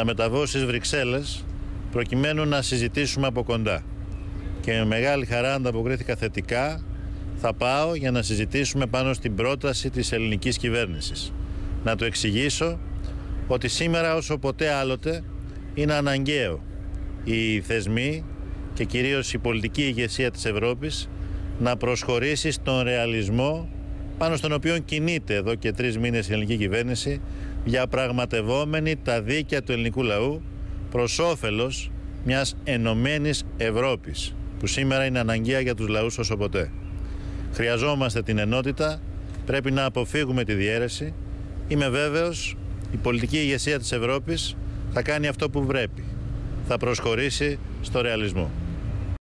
να μεταβώ στις Βρυξέλλες προκειμένου να συζητήσουμε από κοντά. Και με μεγάλη χαρά ανταποκρίθηκα θετικά θα πάω για να συζητήσουμε πάνω στην πρόταση της ελληνικής κυβέρνησης. Να το εξηγήσω ότι σήμερα όσο ποτέ άλλοτε είναι αναγκαίο οι θεσμοί και κυρίως η πολιτική ηγεσία της Ευρώπης να προσχωρήσει στον ρεαλισμό πάνω στον οποίο κινείται εδώ και τρεις μήνες η ελληνική κυβέρνηση διαπραγματευόμενη τα δίκαια του ελληνικού λαού προς όφελος μιας ενωμένης Ευρώπης που σήμερα είναι αναγκαία για τους λαούς όσο ποτέ. Χρειαζόμαστε την ενότητα, πρέπει να αποφύγουμε τη διαίρεση. Είμαι βέβαιος η πολιτική ηγεσία της Ευρώπης θα κάνει αυτό που πρέπει. Θα προσχωρήσει στο ρεαλισμό.